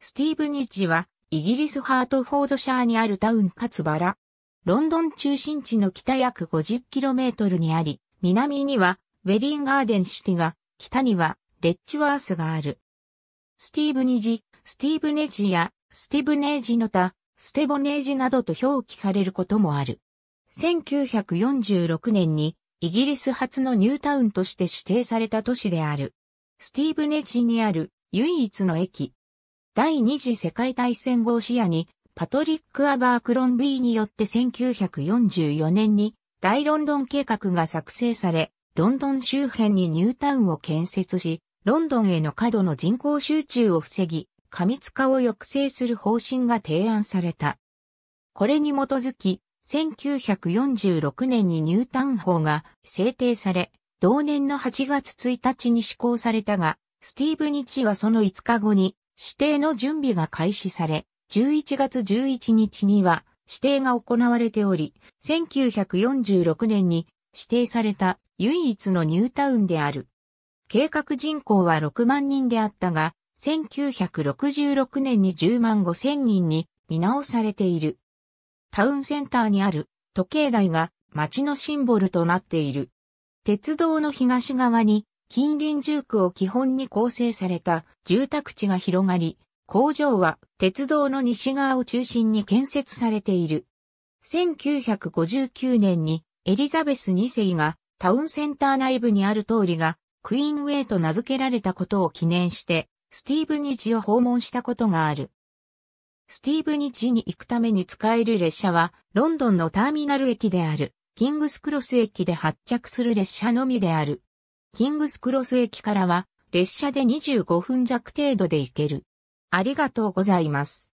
スティーブニッジは、イギリスハートフォードシャーにあるタウンかつバラ。ロンドン中心地の北約 50km にあり、南にはウェリンガーデンシティが、北にはレッチワースがある。スティーブニッジ、スティーブネジやスティブネージの他、ステボネージなどと表記されることもある。1946年にイギリス初のニュータウンとして指定された都市である。スティーブネジにある唯一の駅。第二次世界大戦後を視野にパトリック・アバークロンビーによって1944年に大ロンドン計画が作成され、ロンドン周辺にニュータウンを建設し、ロンドンへの過度の人口集中を防ぎ、過密化を抑制する方針が提案された。これに基づき、1946年にニュータウン法が制定され、同年の8月1日に施行されたが、スティーブ・ニッチはその5日後に指定の準備が開始され、11月11日には指定が行われており、1946年に指定された唯一のニュータウンである。計画人口は6万人であったが、1966年に10万5千人に見直されている。タウンセンターにある時計台が街のシンボルとなっている。鉄道の東側に近隣住区を基本に構成された住宅地が広がり、工場は鉄道の西側を中心に建設されている。1959年にエリザベス2世がタウンセンター内部にある通りがクイーンウェイと名付けられたことを記念してスティーブニッジを訪問したことがある。スティーブニッジに行くために使える列車はロンドンのターミナル駅であるキングスクロス駅で発着する列車のみである。キングスクロス駅からは列車で25分弱程度で行ける。ありがとうございます。